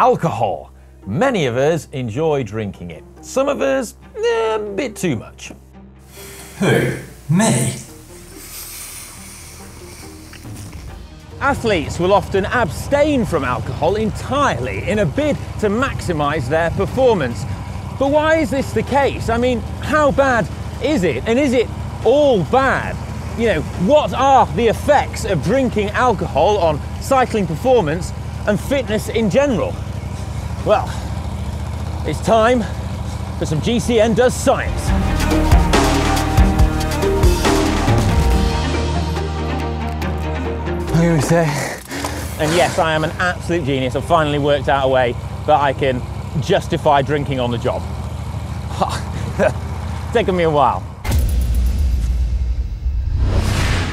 alcohol. Many of us enjoy drinking it. Some of us, eh, a bit too much. Who? Me? Athletes will often abstain from alcohol entirely in a bid to maximise their performance. But why is this the case? I mean, how bad is it? And is it all bad? You know, what are the effects of drinking alcohol on cycling performance and fitness in general? Well, it's time for some GCN Does Science. Here we say. And yes, I am an absolute genius. I've finally worked out a way that I can justify drinking on the job. Taken me a while.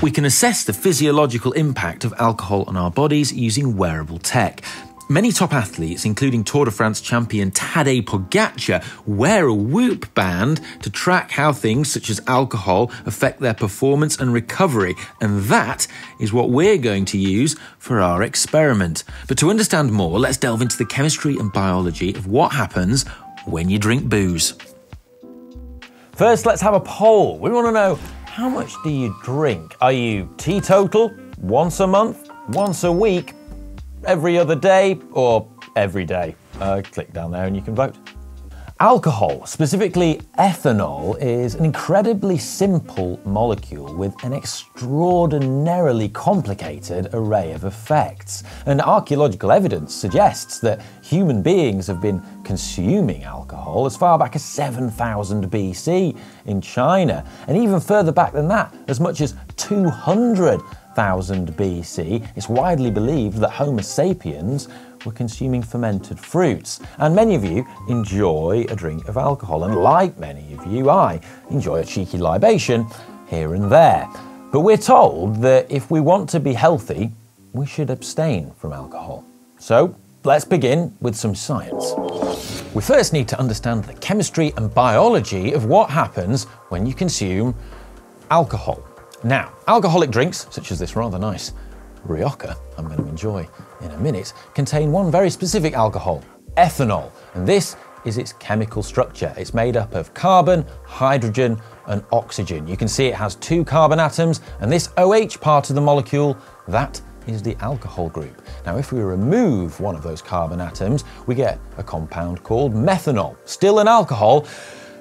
We can assess the physiological impact of alcohol on our bodies using wearable tech. Many top athletes, including Tour de France champion Tadej Pogacar, wear a Whoop band to track how things such as alcohol affect their performance and recovery, and that is what we're going to use for our experiment. But to understand more, let's delve into the chemistry and biology of what happens when you drink booze. First, let's have a poll. We want to know how much do you drink? Are you teetotal? Once a month? Once a week? Every other day? Or every day? Uh, click down there and you can vote. Alcohol, specifically ethanol, is an incredibly simple molecule with an extraordinarily complicated array of effects. And archaeological evidence suggests that human beings have been consuming alcohol as far back as 7000 BC in China, and even further back than that, as much as 200 1000 BC, it's widely believed that Homo sapiens were consuming fermented fruits. And many of you enjoy a drink of alcohol, and like many of you, I enjoy a cheeky libation here and there. But we're told that if we want to be healthy, we should abstain from alcohol. So let's begin with some science. We first need to understand the chemistry and biology of what happens when you consume alcohol. Now, alcoholic drinks, such as this rather nice Rioja I'm going to enjoy in a minute, contain one very specific alcohol, ethanol, and this is its chemical structure. It's made up of carbon, hydrogen, and oxygen. You can see it has two carbon atoms, and this OH part of the molecule, that is the alcohol group. Now, if we remove one of those carbon atoms, we get a compound called methanol, still an alcohol,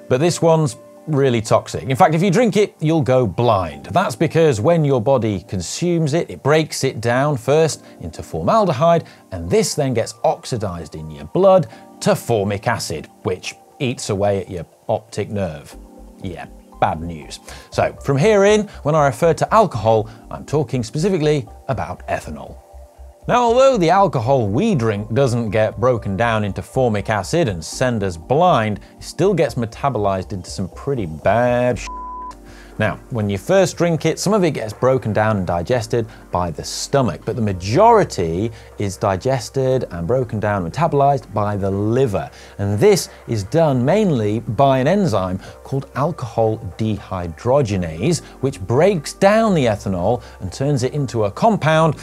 but this one's really toxic. In fact, if you drink it, you'll go blind. That's because when your body consumes it, it breaks it down first into formaldehyde, and this then gets oxidized in your blood to formic acid, which eats away at your optic nerve. Yeah, bad news. So, from here in, when I refer to alcohol, I'm talking specifically about ethanol. Now, although the alcohol we drink doesn't get broken down into formic acid and send us blind, it still gets metabolized into some pretty bad shit. Now, when you first drink it, some of it gets broken down and digested by the stomach, but the majority is digested and broken down and metabolized by the liver. And this is done mainly by an enzyme called alcohol dehydrogenase, which breaks down the ethanol and turns it into a compound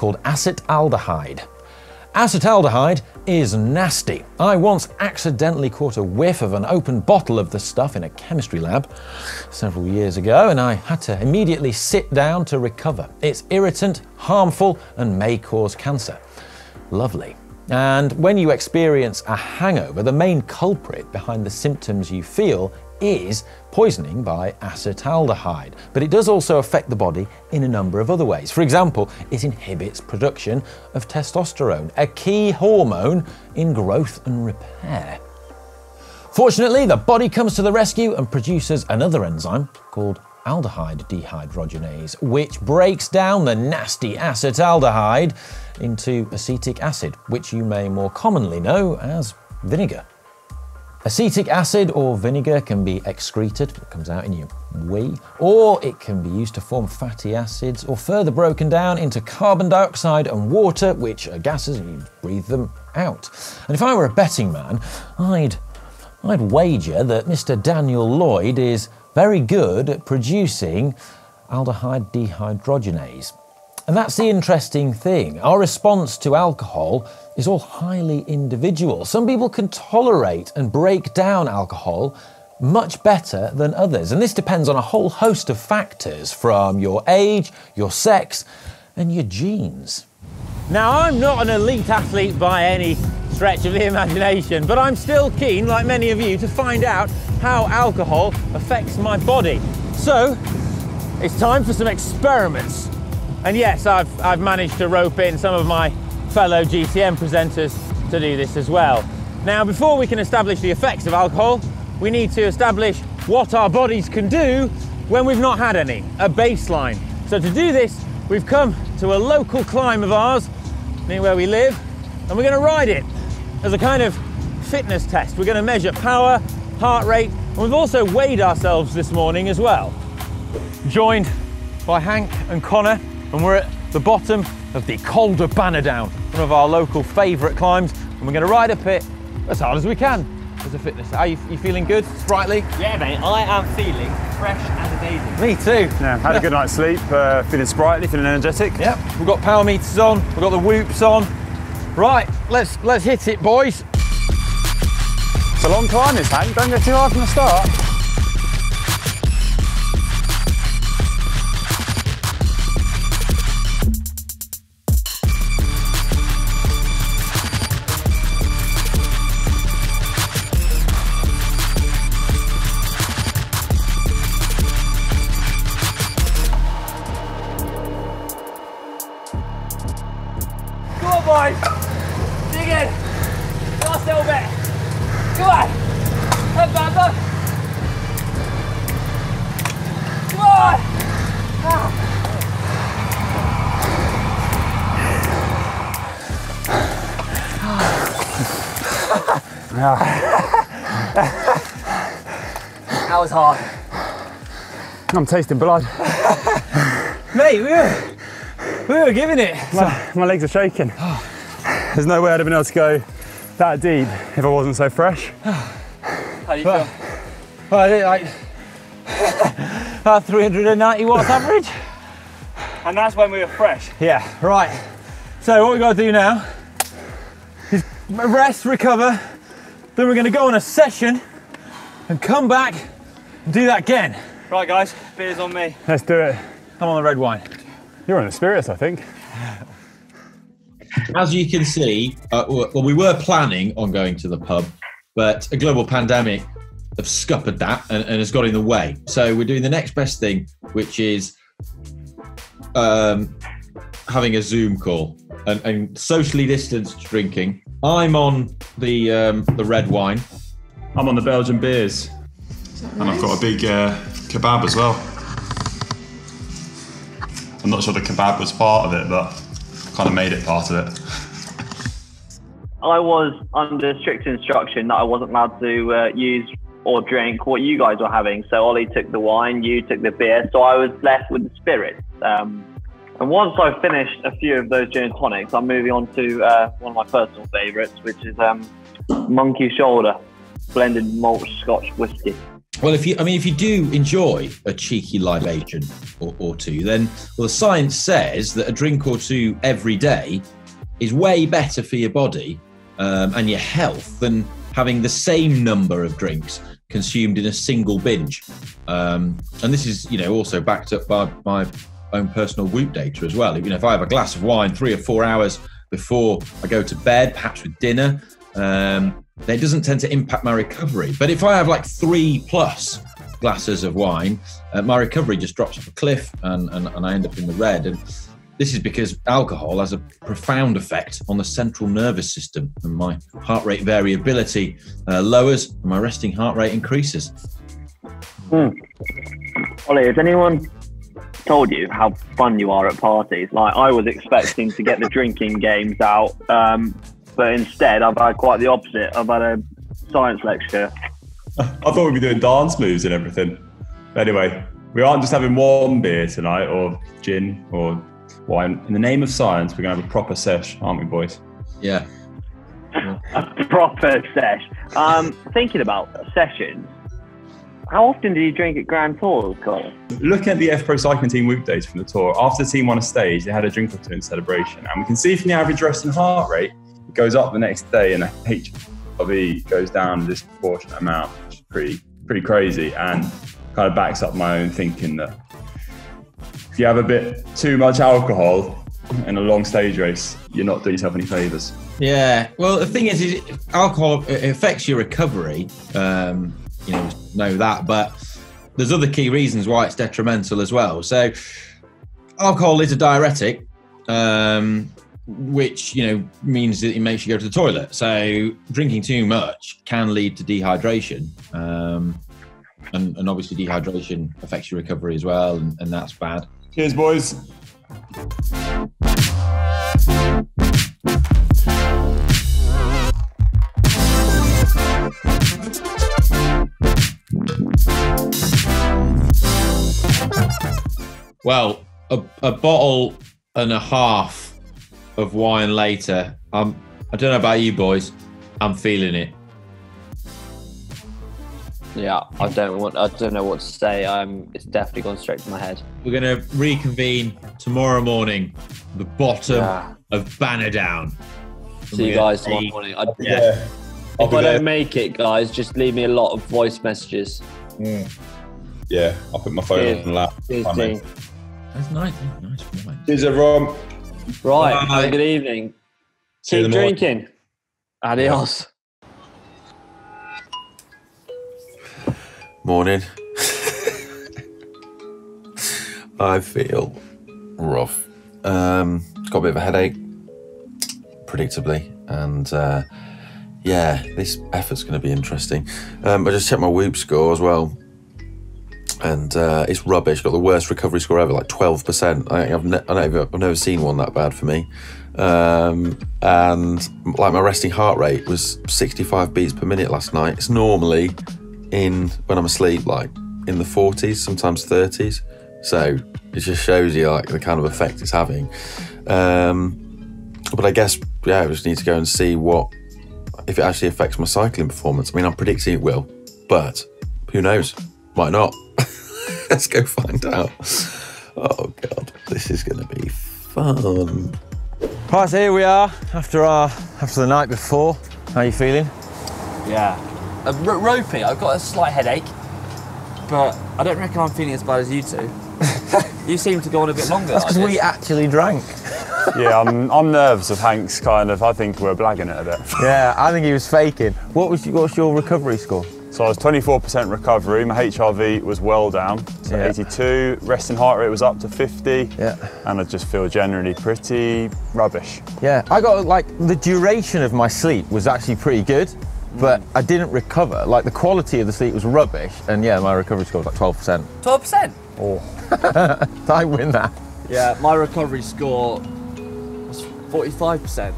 called acetaldehyde. Acetaldehyde is nasty. I once accidentally caught a whiff of an open bottle of the stuff in a chemistry lab several years ago, and I had to immediately sit down to recover. It's irritant, harmful, and may cause cancer. Lovely. And when you experience a hangover, the main culprit behind the symptoms you feel is poisoning by acetaldehyde, but it does also affect the body in a number of other ways. For example, it inhibits production of testosterone, a key hormone in growth and repair. Fortunately, the body comes to the rescue and produces another enzyme called aldehyde dehydrogenase, which breaks down the nasty acetaldehyde into acetic acid, which you may more commonly know as vinegar. Acetic acid or vinegar can be excreted, it comes out in your wee, or it can be used to form fatty acids, or further broken down into carbon dioxide and water, which are gases and you breathe them out. And if I were a betting man, I'd, I'd wager that Mr. Daniel Lloyd is very good at producing aldehyde dehydrogenase. And that's the interesting thing. Our response to alcohol is all highly individual. Some people can tolerate and break down alcohol much better than others. And this depends on a whole host of factors from your age, your sex, and your genes. Now, I'm not an elite athlete by any stretch of the imagination, but I'm still keen, like many of you, to find out how alcohol affects my body. So, it's time for some experiments. And yes, I've, I've managed to rope in some of my fellow GCN presenters to do this as well. Now, before we can establish the effects of alcohol, we need to establish what our bodies can do when we've not had any, a baseline. So to do this, we've come to a local climb of ours near where we live, and we're going to ride it as a kind of fitness test. We're going to measure power, heart rate, and we've also weighed ourselves this morning as well. Joined by Hank and Connor, and we're at the bottom of the Col de Banner Down, one of our local favourite climbs, and we're going to ride up it as hard as we can as a fitness. Are you, you feeling good, sprightly? Yeah, mate, I am feeling fresh and amazing. Me too. Yeah, had a good night's sleep, uh, feeling sprightly, feeling energetic. Yep, we've got power meters on, we've got the whoops on. Right, let's let's hit it, boys. It's a long climb, this Hank. Don't get too hard from the start. On, boys. Dig in. Last little bit. Come on. Head back up. Come on. That was hard. I'm tasting blood. Mate, we were, we were giving it. My, my legs are shaking. Ah. There's no way I'd have been able to go that deep if I wasn't so fresh. How do you feel? Well, I did like about 390 watts average. And that's when we were fresh. Yeah, right. So what we got to do now is rest, recover. Then we're going to go on a session and come back and do that again. Right, guys, beers on me. Let's do it. I'm on the red wine. You're on the spirits, I think. As you can see, uh, well, we were planning on going to the pub, but a global pandemic have scuppered that and, and has got in the way. So we're doing the next best thing, which is um, having a Zoom call and, and socially distanced drinking. I'm on the um, the red wine. I'm on the Belgian beers. And I've got a big uh, kebab as well. I'm not sure the kebab was part of it, but kind of made it part of it. I was under strict instruction that I wasn't allowed to uh, use or drink what you guys were having. So Ollie took the wine, you took the beer, so I was left with the spirits. Um, and once I finished a few of those gin tonics, I'm moving on to uh, one of my personal favourites, which is um, Monkey Shoulder blended malt Scotch whiskey. Well, if you, I mean, if you do enjoy a cheeky libation or, or two, then well, the science says that a drink or two every day is way better for your body um, and your health than having the same number of drinks consumed in a single binge. Um, and this is, you know, also backed up by my own personal Whoop data as well. You know, if I have a glass of wine three or four hours before I go to bed, perhaps with dinner, um, that doesn't tend to impact my recovery. But if I have like three plus glasses of wine, uh, my recovery just drops off a cliff and, and, and I end up in the red. And this is because alcohol has a profound effect on the central nervous system, and my heart rate variability uh, lowers, and my resting heart rate increases. Ollie, has anyone told you how fun you are at parties? Like, I was expecting to get the drinking games out, um, but instead, I've had quite the opposite. I've had a science lecture. I thought we'd be doing dance moves and everything. Anyway, we aren't just having one beer tonight or gin or wine. In the name of science, we're going to have a proper sesh, aren't we, boys? Yeah. a proper sesh. Um, thinking about sessions, how often do you drink at Grand Tours, Colin? Looking at the EF Pro cycling team weekdays from the tour, after the team won a stage, they had a drink or two in celebration. And we can see from the average resting heart rate, goes up the next day and HRV goes down a disproportionate amount, which is pretty, pretty crazy and kind of backs up my own thinking that if you have a bit too much alcohol in a long stage race, you're not doing yourself any favours. Yeah. Well, the thing is, is alcohol affects your recovery. Um, you know, know that, but there's other key reasons why it's detrimental as well. So, alcohol is a diuretic, um, which you know means that it makes you go to the toilet. So, drinking too much can lead to dehydration, um, and, and obviously dehydration affects your recovery as well, and, and that's bad. Cheers, boys. Well, a, a bottle and a half of wine later. I'm. I don't know about you boys. I'm feeling it. Yeah, I don't want. I don't know what to say. I'm. It's definitely gone straight to my head. We're going to reconvene tomorrow morning, the bottom Yeah. of Banner Down. See you guys tomorrow morning. I, Yeah. I'll if I there. don't make it, guys, just leave me a lot of voice messages. Mm. Yeah, I'll put my phone Cheers. on the lap. Cheers, Fine, mate. That's nice. Nice wine. Cheers, everyone. Right. Bye. Good evening. See Keep in the morning. drinking. Adios. Morning. I feel rough. Um, got a bit of a headache, predictably, and uh, yeah, this effort's going to be interesting. Um, I just checked my Whoop score as well, and uh, it's rubbish. Got the worst recovery score ever, like twelve percent. I, I've, ne- I I've never seen one that bad for me. Um, and like my resting heart rate was sixty-five beats per minute last night. It's normally in when I'm asleep, like in the 40s, sometimes 30s. So it just shows you like the kind of effect it's having. Um, but I guess yeah, I just need to go and see what if it actually affects my cycling performance. I mean, I'm predicting it will, but who knows? Might not. Let's go find out. Oh god, this is going to be fun. Right, so here we are after our after the night before. How are you feeling? Yeah. Uh, ro- ropey. I've got a slight headache, but I don't reckon I'm feeling as bad as you two. you seem to go on a bit longer. That's like because we actually drank. Yeah, I'm, I'm nervous of Hank's kind of. I think we're blagging it a bit. Yeah, I think he was faking. What was what's your recovery score? So I was 24% recovery. My HRV was well down, so Yeah. 82. Resting heart rate was up to 50. Yeah. And I just feel generally pretty rubbish. Yeah, I got like the duration of my sleep was actually pretty good, but mm. I didn't recover. Like the quality of the sleep was rubbish, and yeah, my recovery score was like twelve percent. Twelve percent. Oh, Did I win that. Yeah, my recovery score was forty-five percent.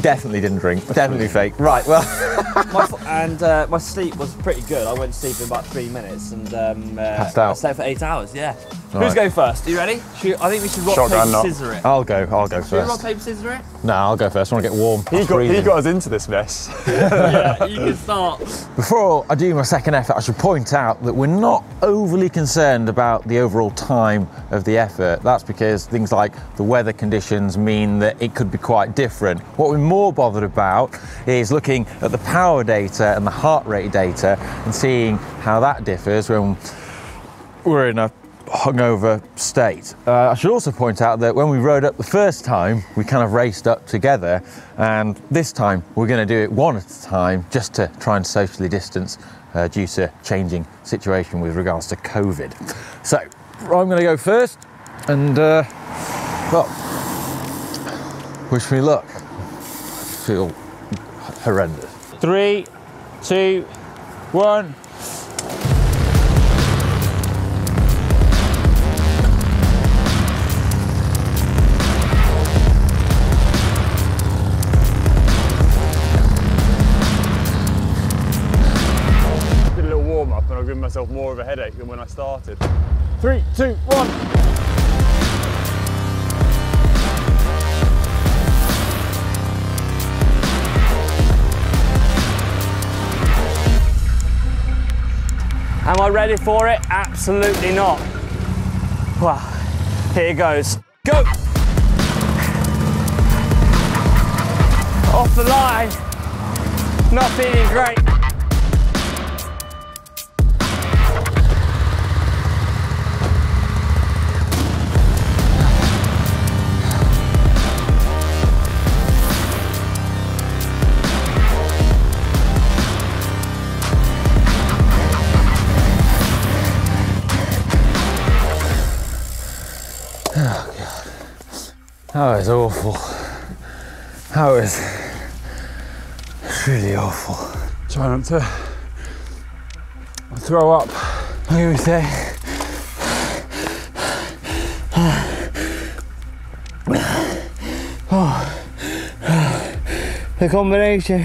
Definitely didn't drink. Definitely fake. Right. Well, My and uh, my sleep was pretty good. I went to sleep in about three minutes and um, uh, Passed out. I slept for eight hours. Yeah. Who's right. going first? Are you ready? Should, I think we should rock Shotgun paper knock. scissor it. I'll go. I'll go Should we rock first. paper scissor it? No, I'll go first. I want to get warm. He got, he got us into this mess. yeah, you can start. Before I do my second effort, I should point out that we're not overly concerned about the overall time of the effort. That's because things like the weather conditions mean that it could be quite different. What we're more bothered about is looking at the power data and the heart rate data and seeing how that differs when we're in a hungover state. Uh, I should also point out that when we rode up the first time, we kind of raced up together, and this time we're going to do it one at a time just to try and socially distance uh, due to changing situation with regards to COVID. So I'm going to go first, and uh, well, wish me luck. I feel horrendous. Three, two, one. When I started. Three, two, one. Am I ready for it? Absolutely not. Well, here goes. Go! Off the line. Not feeling great. That was awful. That was really awful. Try not to throw up. Do you say? The combination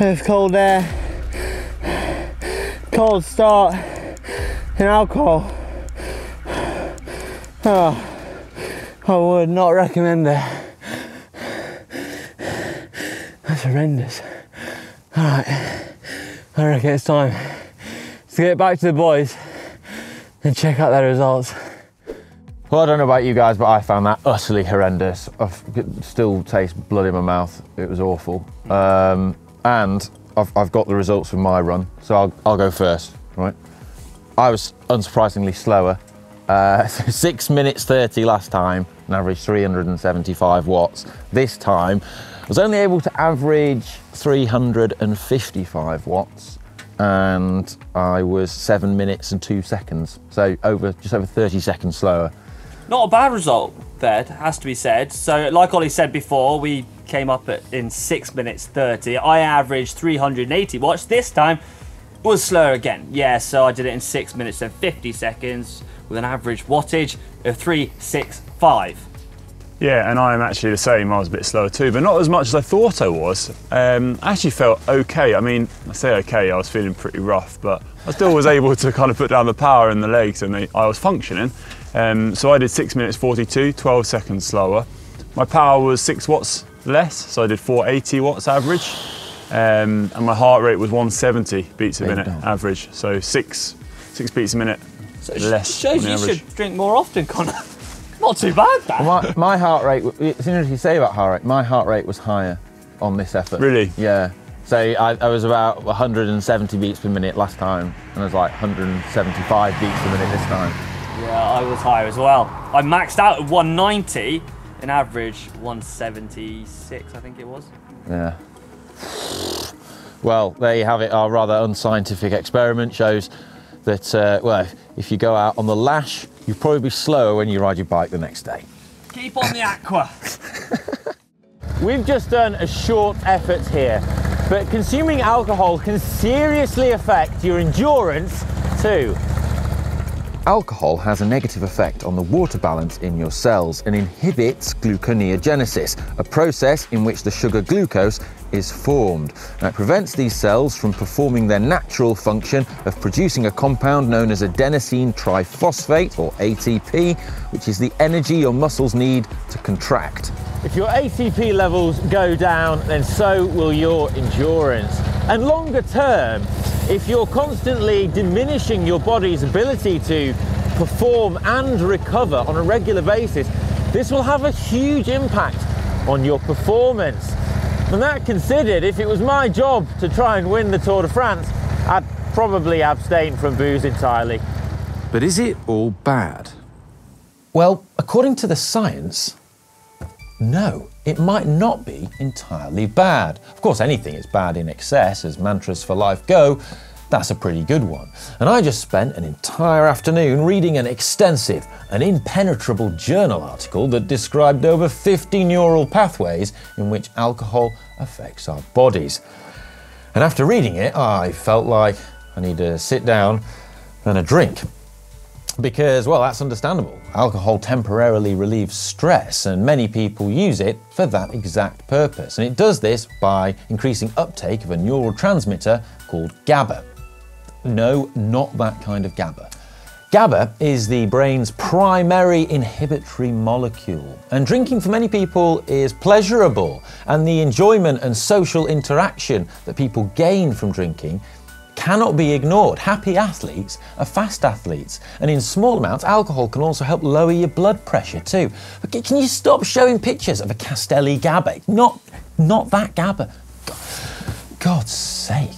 of cold air, cold start, and alcohol. Oh, I would not recommend it. That's horrendous. Alright, I reckon it's time to get back to the boys and check out their results. Well, I don't know about you guys, but I found that utterly horrendous. I still taste blood in my mouth. It was awful. Um, and I've, I've got the results from my run, so I'll, I'll go first, right? I was unsurprisingly slower. Uh, six minutes 30 last time, an average 375 watts. This time, I was only able to average 355 watts and I was seven minutes and two seconds. So over, just over 30 seconds slower. Not a bad result there, has to be said. So, like Ollie said before, we came up at, in 6 minutes 30. I averaged 380 watts. This time was slower again. Yeah, so I did it in 6 minutes and 50 seconds with an average wattage of 365. Yeah, and I'm actually the same. I was a bit slower too, but not as much as I thought I was. Um, I actually felt okay. I mean, I say okay, I was feeling pretty rough, but I still was able to kind of put down the power in the legs and I was functioning. Um, so I did 6 minutes 42, 12 seconds slower. My power was 6 watts less, so I did 480 watts average. Um, and my heart rate was 170 beats a minute average, so 6 6 beats a minute So it less. shows on you average. should drink more often, Connor. Not too bad, that. my, my heart rate, As soon as you say about heart rate, my heart rate was higher on this effort. Really? Yeah. So I, I was about 170 beats per minute last time, and I was like 175 beats per minute this time. Yeah, I was higher as well. I maxed out at 190, an average 176, I think it was. Yeah. Well, there you have it. Our rather unscientific experiment shows that, uh, well, if you go out on the lash, you'll probably be slower when you ride your bike the next day. Keep on the aqua. We've just done a short effort here, but consuming alcohol can seriously affect your endurance too. Alcohol has a negative effect on the water balance in your cells and inhibits gluconeogenesis, a process in which the sugar glucose is formed. Now, it prevents these cells from performing their natural function of producing a compound known as adenosine triphosphate, or ATP, which is the energy your muscles need to contract. If your ATP levels go down, then so will your endurance. And longer term, if you're constantly diminishing your body's ability to perform and recover on a regular basis, this will have a huge impact on your performance. And that considered, if it was my job to try and win the Tour de France, I'd probably abstain from booze entirely. But is it all bad? Well, according to the science, no, it might not be entirely bad. Of course, anything is bad in excess, as mantras for life go. That's a pretty good one. And I just spent an entire afternoon reading an extensive and impenetrable journal article that described over 50 neural pathways in which alcohol affects our bodies. And after reading it, I felt like I need to sit down and a drink because, well, that's understandable. Alcohol temporarily relieves stress, and many people use it for that exact purpose. And it does this by increasing uptake of a neurotransmitter called GABA. No, not that kind of GABA. GABA is the brain's primary inhibitory molecule, and drinking for many people is pleasurable, and the enjoyment and social interaction that people gain from drinking cannot be ignored. Happy athletes are fast athletes. And in small amounts, alcohol can also help lower your blood pressure too. But can you stop showing pictures of a Castelli Gabba? Not, not that Gabba. God's sake.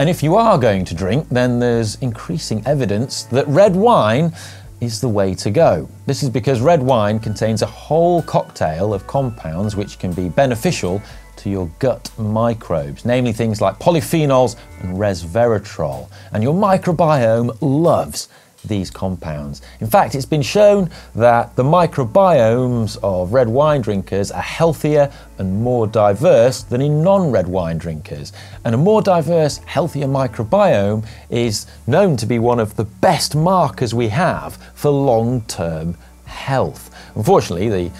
And if you are going to drink, then there's increasing evidence that red wine is the way to go. This is because red wine contains a whole cocktail of compounds which can be beneficial to your gut microbes, namely things like polyphenols and resveratrol. And your microbiome loves these compounds. In fact, it's been shown that the microbiomes of red wine drinkers are healthier and more diverse than in non red wine drinkers. And a more diverse, healthier microbiome is known to be one of the best markers we have for long term health. Unfortunately, the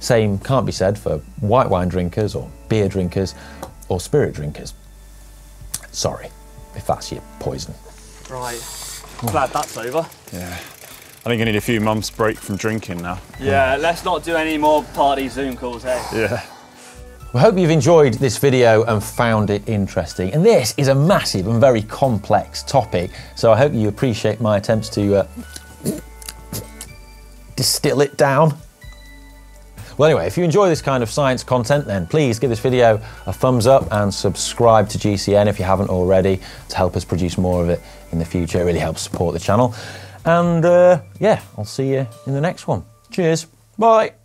same can't be said for white wine drinkers or beer drinkers or spirit drinkers. Sorry if that's your poison. Right. Glad that's over. Yeah. I think I need a few months break from drinking now. Yeah, let's not do any more party Zoom calls, hey? Yeah. We hope you've enjoyed this video and found it interesting. And this is a massive and very complex topic, so I hope you appreciate my attempts to uh, distill it down. Well, anyway, if you enjoy this kind of science content, then please give this video a thumbs up and subscribe to GCN if you haven't already to help us produce more of it in the future. It really helps support the channel. And uh, yeah, I'll see you in the next one. Cheers. Bye.